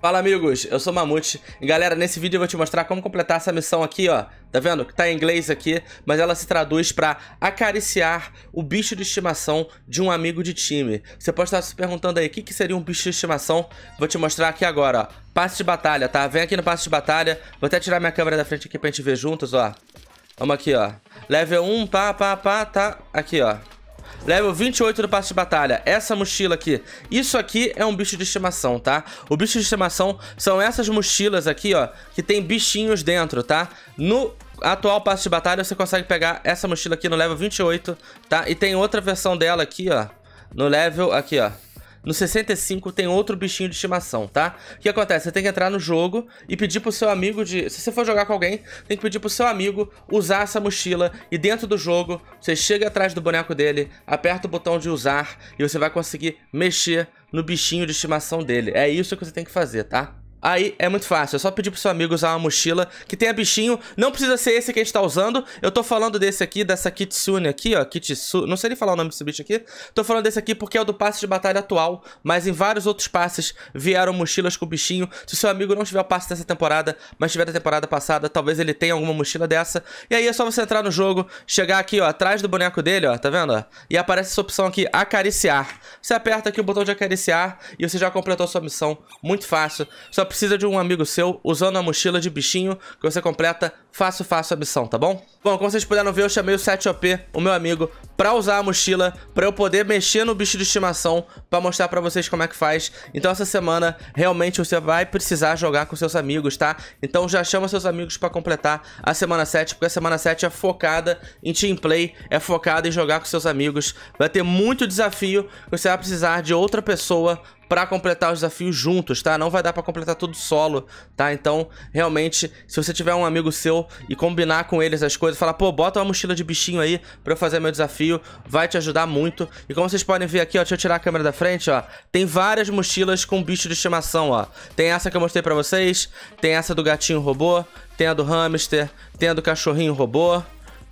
Fala amigos, eu sou Mamute. E galera, nesse vídeo eu vou te mostrar como completar essa missão aqui, ó. Tá vendo? Que tá em inglês aqui, mas ela se traduz pra acariciar o bicho de estimação de um amigo de time. Você pode estar se perguntando aí, o que, que seria um bicho de estimação? Vou te mostrar aqui agora, ó. Passe de batalha, tá? Vem aqui no passe de batalha. Vou até tirar minha câmera da frente aqui pra gente ver juntos, ó. Vamos aqui, ó. Level 1, pá, pá, pá, tá? Aqui, ó Level 28 do passe de batalha. Essa mochila aqui. Isso aqui é um bicho de estimação, tá? O bicho de estimação são essas mochilas aqui, ó. Que tem bichinhos dentro, tá? No atual passe de batalha você consegue pegar essa mochila aqui no level 28, tá? E tem outra versão dela aqui, ó. No level, aqui, ó. No 65 tem outro bichinho de estimação, tá? O que acontece? Você tem que entrar no jogo e pedir pro seu amigo de... Se você for jogar com alguém, tem que pedir pro seu amigo usar essa mochila e dentro do jogo, você chega atrás do boneco dele, aperta o botão de usar e você vai conseguir mexer no bichinho de estimação dele. É isso que você tem que fazer, tá? Aí é muito fácil, é só pedir pro seu amigo usar uma mochila que tenha bichinho. Não precisa ser esse que a gente tá usando. Eu tô falando desse aqui, dessa Kitsune aqui, ó. Kitsune, não sei nem falar o nome desse bicho aqui. Tô falando desse aqui porque é o do passe de batalha atual. Mas em vários outros passes vieram mochilas com bichinho. Se o seu amigo não tiver o passe dessa temporada, mas tiver da temporada passada, talvez ele tenha alguma mochila dessa. E aí é só você entrar no jogo, chegar aqui, ó, atrás do boneco dele, ó, tá vendo? E aparece essa opção aqui, acariciar. Você aperta aqui o botão de acariciar e você já completou a sua missão. Muito fácil. Só precisa de um amigo seu usando a mochila de bichinho que você completa fácil, fácil a missão, tá bom? Bom, como vocês puderam ver, eu chamei o 7OP, o meu amigo, pra usar a mochila, pra eu poder mexer no bicho de estimação, pra mostrar pra vocês como é que faz. Então essa semana, realmente, você vai precisar jogar com seus amigos, tá? Então já chama seus amigos pra completar a semana 7, porque a semana 7 é focada em team play, é focada em jogar com seus amigos. Vai ter muito desafio, você vai precisar de outra pessoa para completar os desafios juntos, tá? Não vai dar para completar tudo solo, tá? Então, realmente, se você tiver um amigo seu e combinar com eles as coisas, falar, pô, bota uma mochila de bichinho aí para eu fazer meu desafio, vai te ajudar muito. E como vocês podem ver aqui, ó, deixa eu tirar a câmera da frente, ó, tem várias mochilas com bicho de estimação, ó. Tem essa que eu mostrei para vocês, tem essa do gatinho robô, tem a do hamster, tem a do cachorrinho robô,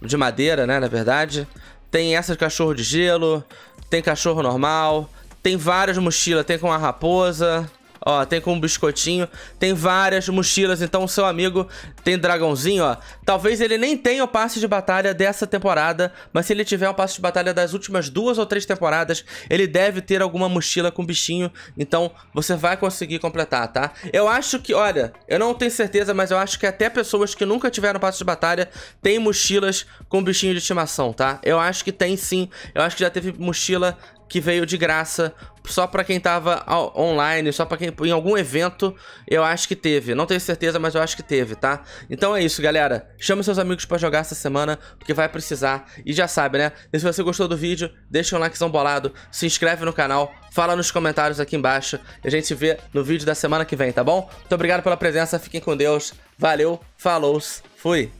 de madeira, né, na verdade. Tem essa de cachorro de gelo, tem cachorro normal, tem várias mochilas, tem com a raposa, Ó, tem com um biscoitinho, tem várias mochilas, então o seu amigo tem dragãozinho, ó. Talvez ele nem tenha o passe de batalha dessa temporada, mas se ele tiver o passe de batalha das últimas duas ou três temporadas, ele deve ter alguma mochila com bichinho, então você vai conseguir completar, tá? Eu acho que, olha, eu não tenho certeza, mas eu acho que até pessoas que nunca tiveram passe de batalha têm mochilas com bichinho de estimação, tá? Eu acho que tem sim, eu acho que já teve mochila que veio de graça só para quem tava online, só para quem em algum evento, eu acho que teve. Não tenho certeza, mas eu acho que teve, tá? Então é isso, galera. Chama seus amigos para jogar essa semana, porque vai precisar. E já sabe, né? E se você gostou do vídeo, deixa um likezão bolado, se inscreve no canal, fala nos comentários aqui embaixo e a gente se vê no vídeo da semana que vem, tá bom? Muito obrigado pela presença, fiquem com Deus. Valeu, falou, fui.